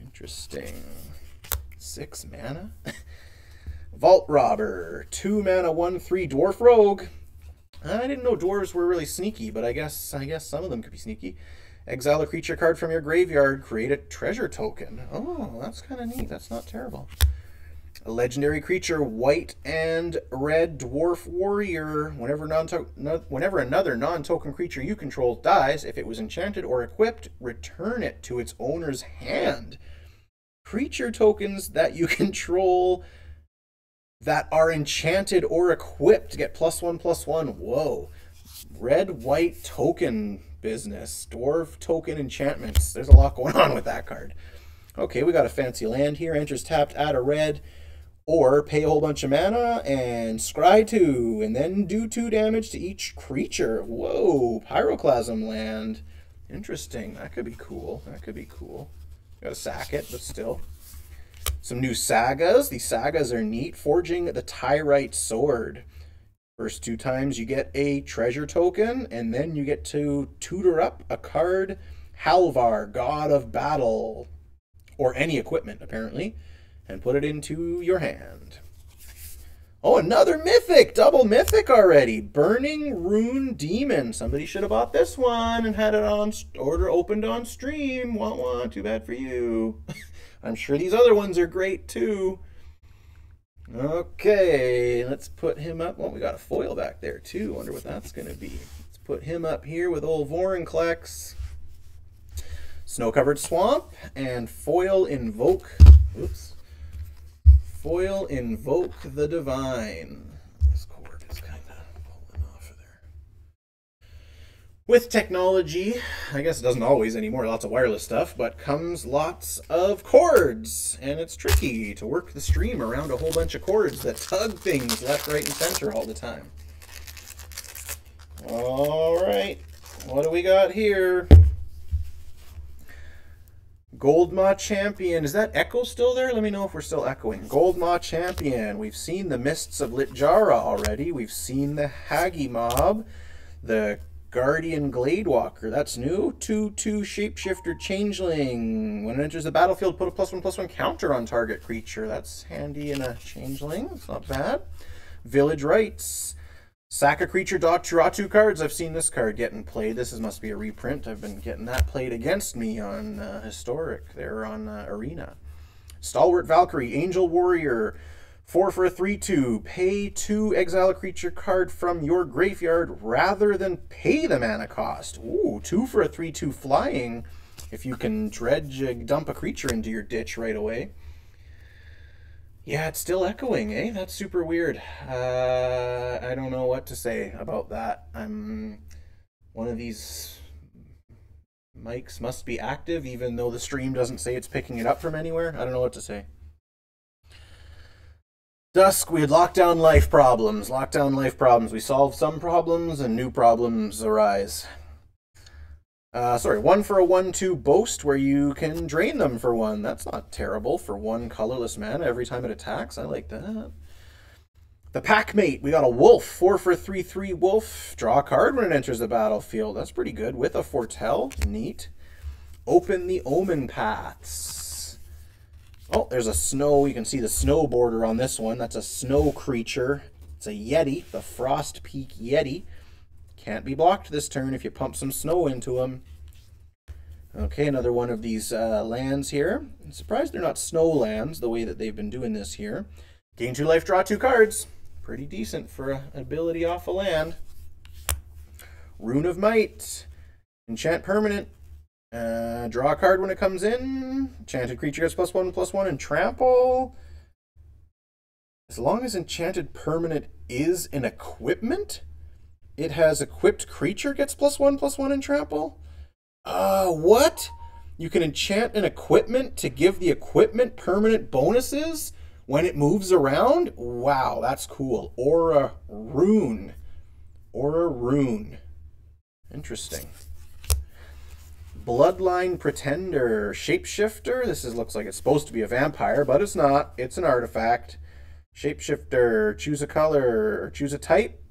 Interesting. Six mana. Vault Robber. Two mana, one, three, Dwarf Rogue. I didn't know dwarves were really sneaky, but I guess I guess some of them could be sneaky. Exile a creature card from your graveyard, create a treasure token. Oh, that's kind of neat. That's not terrible. A legendary creature, white and red dwarf warrior. Whenever non whenever another non-token creature you control dies, if it was enchanted or equipped, return it to its owner's hand. Creature tokens that you control that are enchanted or equipped get plus one plus one. Whoa. Red white token business. Dwarf token enchantments. There's a lot going on with that card. Okay, we got a fancy land here. Enters tapped, add a red. Or pay a whole bunch of mana and scry two, and then do two damage to each creature. Whoa, Pyroclasm land. Interesting. That could be cool. That could be cool. Gotta sack it, but still. Some new sagas. These sagas are neat. Forging the Tyrite Sword. First two times you get a treasure token, and then you get to tutor up a card, Halvar, God of Battle, or any equipment, apparently, and put it into your hand. Oh, another mythic! Double mythic already! Burning Rune Demon. Somebody should have bought this one and had it on order opened on stream. Want one? Too bad for you. I'm sure these other ones are great too. Okay, let's put him up. Well, we got a foil back there too. Wonder what that's going to be. Let's put him up here with old Vorinclex. Snow-covered swamp and foil invoke. Oops. Foil invoke the divine. This cord is kind of pulling off of there. With technology, I guess it doesn't always anymore, lots of wireless stuff, but comes lots of cords. And it's tricky to work the stream around a whole bunch of cords that tug things left, right, and center all the time. All right, what do we got here? Goldmaw Champion. Is that echo still there? Let me know if we're still echoing. Goldmaw Champion. We've seen the Mists of Littjara already. We've seen the Hagi Mob. The Guardian Gladewalker. That's new. 2-2 Shapeshifter Changeling. When it enters the battlefield, put a plus one plus one counter on target creature. That's handy in a Changeling. It's not bad. Village Rites. Sack a creature, draw two cards. I've seen this card getting played. This is, must be a reprint. I've been getting that played against me on uh, Historic. There on uh, Arena. Stalwart Valkyrie, Angel Warrior. Four for a 3-2. Pay two exile a creature card from your graveyard rather than pay the mana cost. Ooh, two for a 3-2 flying if you can dredge, uh, dump a creature into your ditch right away. Yeah, it's still echoing, eh? That's super weird. Uh, I don't know what to say about that. I'm one of these mics must be active even though the stream doesn't say it's picking it up from anywhere. I don't know what to say. Dusk, we had lockdown life problems. Lockdown life problems. We solve some problems and new problems arise. Uh, sorry, one for a 1-2 boast where you can drain them for one. That's not terrible for one colorless mana every time it attacks. I like that. The Packmate, we got a wolf. Four for 3-3 wolf. Draw a card when it enters the battlefield. That's pretty good. With a foretell. Neat. Open the omen paths. Oh, there's a snow. You can see the snow border on this one. That's a snow creature. It's a Yeti, the Frost Peak Yeti. Can't be blocked this turn if you pump some snow into them. Okay, another one of these uh, lands here. I'm surprised they're not snow lands the way that they've been doing this here. Gain two life, draw two cards. Pretty decent for an ability off a land. Rune of Might. Enchant permanent. Uh, draw a card when it comes in. Enchanted creature gets plus one, plus one, and trample. As long as enchanted permanent is an equipment, it has equipped creature gets plus one, plus one, in trample. Uh, what? You can enchant an equipment to give the equipment permanent bonuses when it moves around? Wow, that's cool. Aura Rune. Aura Rune. Interesting. Bloodline Pretender, Shapeshifter. This is, looks like it's supposed to be a vampire, but it's not. It's an artifact. Shapeshifter, choose a color, or choose a type,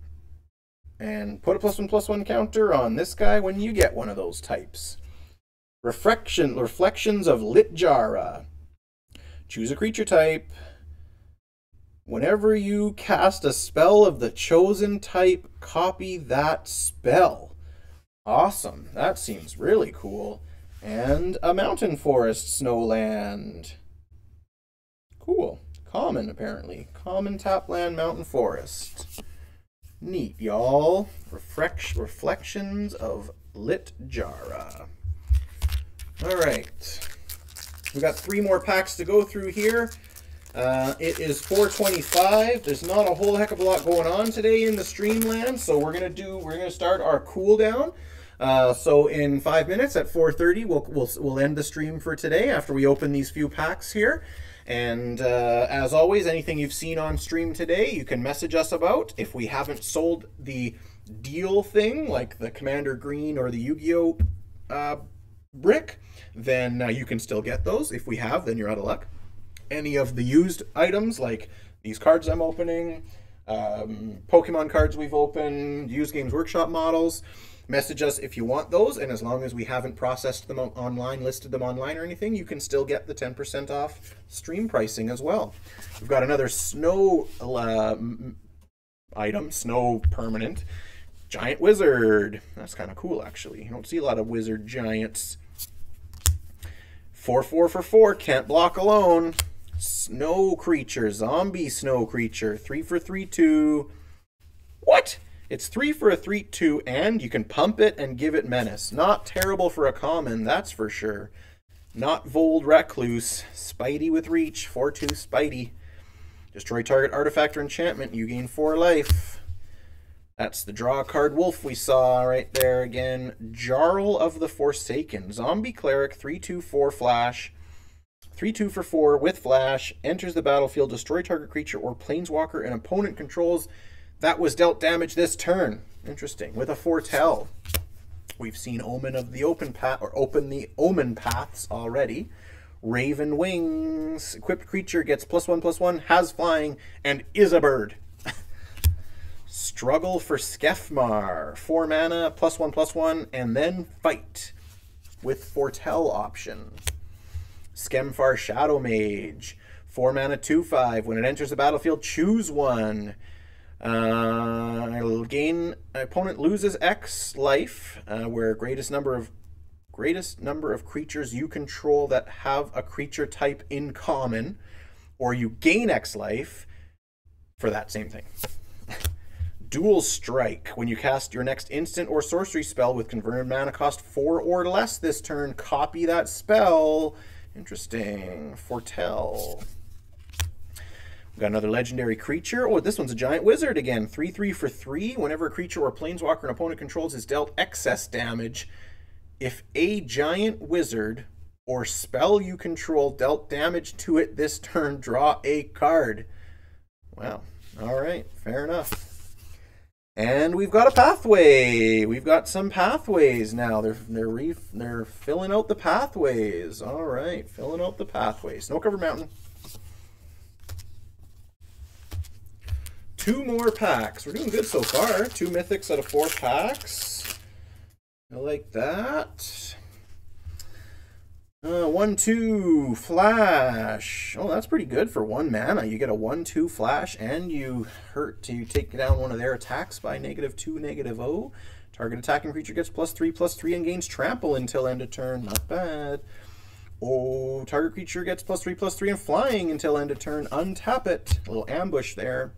and put a plus one plus one counter on this guy when you get one of those types. Reflection, Reflections of Littjara. Choose a creature type. Whenever you cast a spell of the chosen type, copy that spell. Awesome. That seems really cool. And a mountain forest snowland. Cool. Common, apparently. Common tapland mountain forest. Neat, y'all. Reflect reflections of Littjara. All right. We've got three more packs to go through here. Uh, it is 425. There's not a whole heck of a lot going on today in the streamland, so we're gonna do. We're gonna start our cooldown. Uh, so in five minutes at 4:30, we'll we'll we'll end the stream for today after we open these few packs here. And uh, as always, anything you've seen on stream today, you can message us about. If we haven't sold the deal thing, like the Commander Green or the Yu-Gi-Oh uh, brick, then uh, you can still get those. If we have, then you're out of luck. Any of the used items, like these cards I'm opening, um, Pokemon cards we've opened, used Games Workshop models, Message us if you want those, and as long as we haven't processed them online, listed them online or anything, you can still get the 10% off stream pricing as well. We've got another snow uh, item, snow permanent, giant wizard. That's kind of cool, actually. You don't see a lot of wizard giants. 4 4 for 4, can't block alone. Snow creature, zombie snow creature, 3 for 3 2. What? It's three for a 3 2, and you can pump it and give it menace. Not terrible for a common, that's for sure. Gnottvold Recluse. Spidey with reach. 4 2 Spidey. Destroy target artifact or enchantment. You gain 4 life. That's the draw card wolf we saw right there again. Jarl of the Forsaken. Zombie cleric, 3 2 4 flash. 3 2 for 4 with flash. Enters the battlefield. Destroy target creature or planeswalker an opponent controls that was dealt damage this turn. Interesting. With a foretell. We've seen Omen of the Open Path, or Open the Omen Paths already. Raven Wings. Equipped creature gets plus one, plus one, has flying, and is a bird. Struggle for Skemfar. Four mana, plus one, plus one, and then fight with Foretell option. Skemfar Shadow Mage. Four mana, two, five. When it enters the battlefield, choose one. Uh, gain opponent loses X life, uh, where greatest number of greatest number of creatures you control that have a creature type in common, or you gain X life for that same thing. Dual Strike. When you cast your next instant or sorcery spell with converted mana cost 4 or less this turn, copy that spell. Interesting. Foretell. Got another legendary creature. Oh, this one's a giant wizard again. 3 3 for 3. Whenever a creature or planeswalker an opponent controls is dealt excess damage, if a giant wizard or spell you control dealt damage to it this turn, draw a card. Wow. All right. Fair enough. And we've got a pathway. We've got some pathways now. They're they're re, they're filling out the pathways. All right, filling out the pathways. Snow cover mountain. Two more packs. We're doing good so far. Two mythics out of four packs. I like that. Uh, one, two, flash. Oh, that's pretty good for one mana. You get a one, two flash, and you hurt to take down one of their attacks by negative two, negative O. Target attacking creature gets plus three, plus three, and gains trample until end of turn. Not bad. Oh, target creature gets plus three, plus three, and flying until end of turn. Untap it. A little ambush there.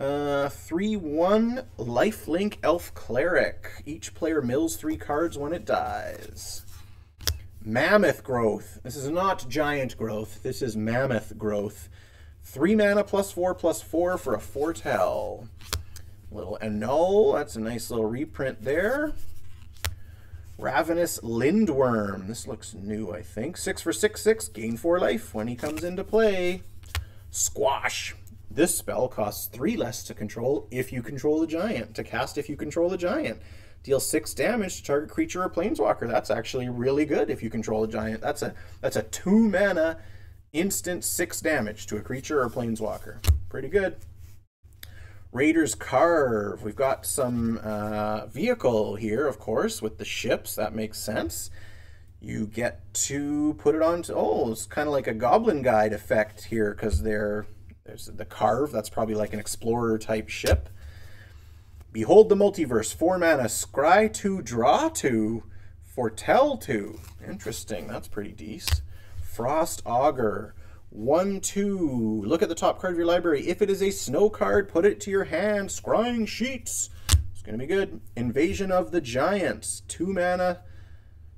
Uh, 3-1 Lifelink Elf Cleric. Each player mills three cards when it dies. Mammoth Growth. This is not Giant Growth. This is Mammoth Growth. 3 mana plus 4 plus 4 for a Foretell. Little Annul. That's a nice little reprint there. Ravenous Lindworm. This looks new, I think. 6 for 6, 6. Gain 4 life when he comes into play. Squash. This spell costs three less to control if you control a giant, to cast if you control a giant. Deal six damage to target creature or planeswalker. That's actually really good if you control a giant. That's a that's a two mana instant six damage to a creature or planeswalker. Pretty good. Raiders Karve. We've got some uh, vehicle here, of course, with the ships. That makes sense. You get to put it on. To, oh, it's kind of like a Goblin Guide effect here because they're There's the Karve, that's probably like an explorer type ship. Behold the Multiverse, 4 mana, Scry 2, Draw 2, Foretell 2. Interesting, that's pretty decent. Frost Augur, 1, 2. Look at the top card of your library. If it is a snow card, put it to your hand. Scrying Sheets. It's going to be good. Invasion of the Giants, 2 mana,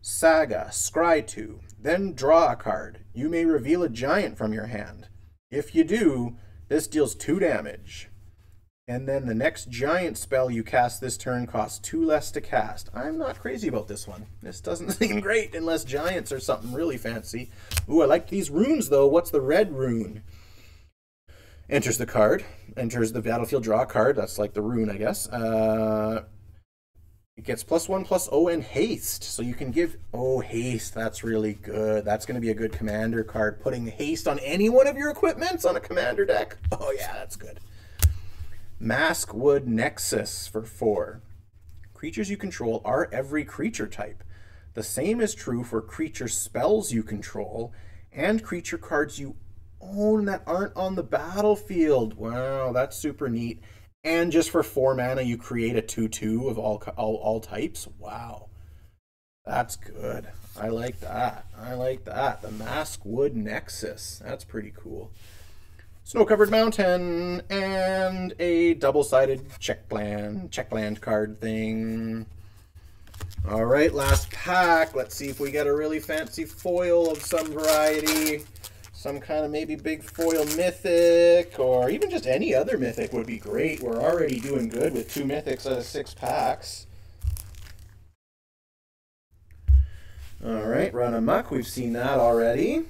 Saga, Scry 2. Then draw a card. You may reveal a giant from your hand. If you do, this deals 2 damage. And then the next giant spell you cast this turn costs two less to cast. I'm not crazy about this one. This doesn't seem great unless giants are something really fancy. Ooh, I like these runes though. What's the red rune? Enters the card. Enters the battlefield draw card. That's like the rune, I guess. Uh, it gets plus one plus O and haste. So you can give oh haste. That's really good. That's going to be a good commander card. Putting haste on any one of your equipments on a commander deck. Oh yeah, that's good. Maskwood Nexus for 4. Creatures you control are every creature type. The same is true for creature spells you control and creature cards you own that aren't on the battlefield. Wow, that's super neat. And just for 4 mana, you create a 2-2 of all, all, all types. Wow. That's good. I like that. I like that. The Maskwood Nexus. That's pretty cool snow-covered mountain, and a double-sided checkland, checkland card thing. All right, last pack. Let's see if we get a really fancy foil of some variety. Some kind of maybe big foil mythic, or even just any other mythic would be great. We're already doing good with two mythics out of six packs. All right, run amok. We've seen that already.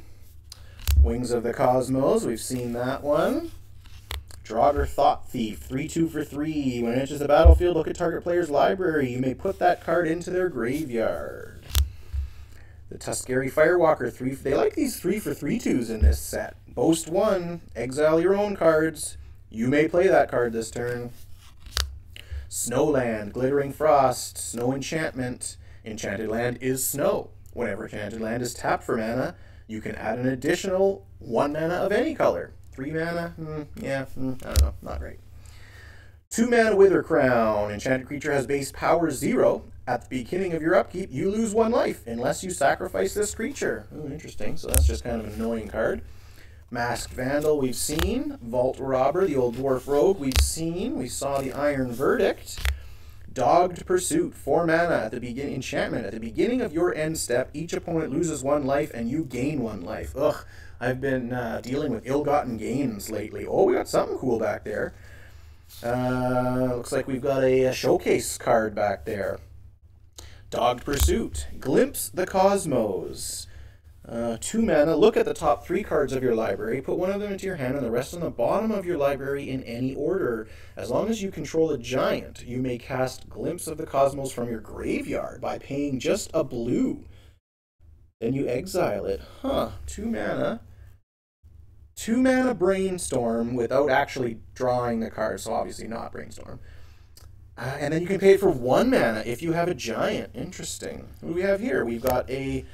Wings of the Cosmos, we've seen that one. Draugr Thought Thief, 3 2 for 3. When it enters the battlefield, look at target player's library. You may put that card into their graveyard. The Tuskeri Firewalker, 3. They like these 3 for 3 twos in this set. Boast 1, exile your own cards. You may play that card this turn. Snowland, Glittering Frost, Snow Enchantment. Enchanted Land is snow. Whenever Enchanted Land is tapped for mana, you can add an additional one mana of any color. Three mana? Mm, yeah, mm, I don't know. Not great. Two mana Wither Crown. Enchanted creature has base power zero. At the beginning of your upkeep, you lose one life unless you sacrifice this creature. Ooh, interesting. So that's just kind of an annoying card. Masked Vandal, we've seen. Vault Robber, the old dwarf rogue, we've seen. We saw the Iron Verdict. Dogged Pursuit, 4 mana at the beginning, enchantment. At the beginning of your end step, each opponent loses one life and you gain one life. Ugh, I've been uh, dealing with ill-gotten gains lately. Oh, we got something cool back there. Uh, looks like we've got a, a showcase card back there. Dogged Pursuit, Glimpse the Cosmos. Uh, two mana. Look at the top three cards of your library. Put one of them into your hand and the rest on the bottom of your library in any order. As long as you control a giant, you may cast Glimpse of the Cosmos from your graveyard by paying just a blue. Then you exile it. Huh. Two mana. Two mana Brainstorm without actually drawing the card, so obviously not Brainstorm. Uh, and then you can pay for one mana if you have a giant. Interesting. What do we have here? We've got a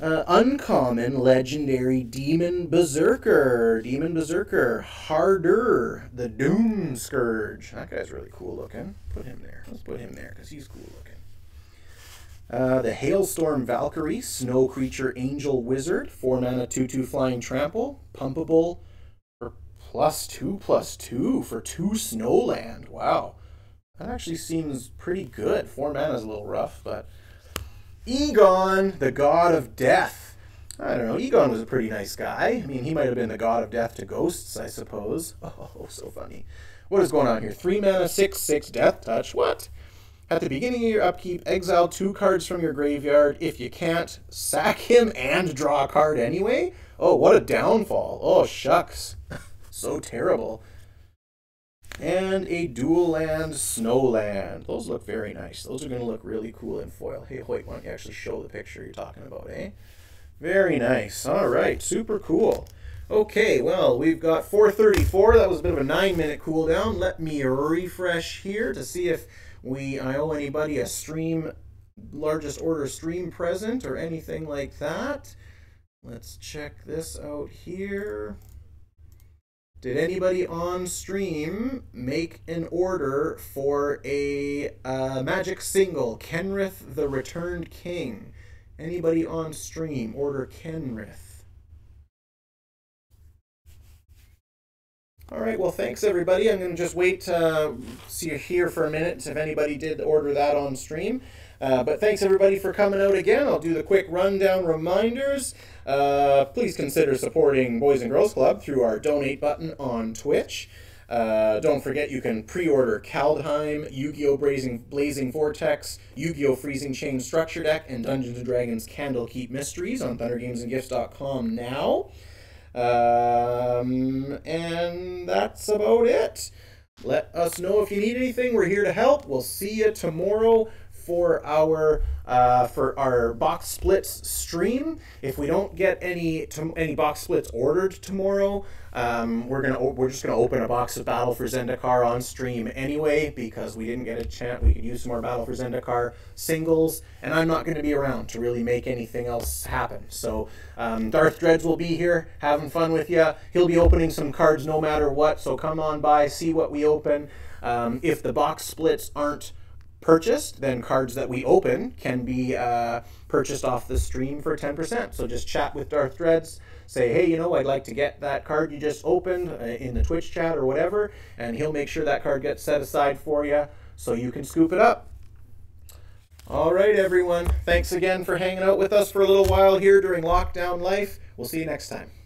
uh, uncommon legendary demon berserker. Demon berserker. Kardur. The Doom Scourge. That guy's really cool looking. Put him there. Let's put him there because he's cool looking. Uh, the Hailstorm Valkyrie. Snow creature angel wizard. 4 mana 2 2 flying trample. Pumpable for plus 2 plus 2 for 2 snowland. Wow. That actually seems pretty good. 4 mana is a little rough, but. Egon, the god of death. I don't know. Egon was a pretty nice guy. I mean, he might have been the god of death to ghosts, I suppose. Oh, so funny. What is going on here? Three mana, six, six, death touch. What? At the beginning of your upkeep, exile two cards from your graveyard. If you can't, sack him and draw a card anyway? Oh, what a downfall. Oh, shucks. so terrible and a dual land snow land. Those look very nice. Those are going to look really cool in foil. Hey, wait, why don't you actually show the picture you're talking about, eh? Very nice. All right, super cool. Okay, well, we've got 434. That was a bit of a nine-minute cooldown. Let me refresh here to see if we I owe anybody a stream largest order stream present or anything like that. Let's check this out here. Did anybody on stream make an order for a uh, magic single, Kenrith the Returned King? Anybody on stream order Kenrith? All right, well, thanks everybody. I'm going to just wait to uh, see you here for a minute if anybody did order that on stream. Uh, but thanks everybody for coming out again. I'll do the quick rundown reminders. Uh, please consider supporting Boys and Girls Club through our donate button on Twitch. Uh, don't forget you can pre-order Kaldheim, Yu-Gi-Oh! Blazing, Blazing Vortex, Yu-Gi-Oh! Freezing Chain Structure Deck, and Dungeons & Dragons Candlekeep Mysteries on ThunderGamesAndGifts.com now. Um, and that's about it. Let us know if you need anything. We're here to help. We'll see you tomorrow for our uh, for our box splits stream. If we don't get any any box splits ordered tomorrow, um, we're gonna we're just gonna open a box of Battle for Zendikar on stream anyway because we didn't get a chance. We could use some more Battle for Zendikar singles, and I'm not going to be around to really make anything else happen. So um, Darth Dreads will be here having fun with you. He'll be opening some cards no matter what. So come on by, see what we open. Um, if the box splits aren't purchased, then cards that we open can be uh, purchased off the stream for 10%. So just chat with Darth Dreads, say, hey, you know, I'd like to get that card you just opened uh, in the Twitch chat or whatever, and he'll make sure that card gets set aside for you so you can scoop it up. All right, everyone. Thanks again for hanging out with us for a little while here during lockdown life. We'll see you next time.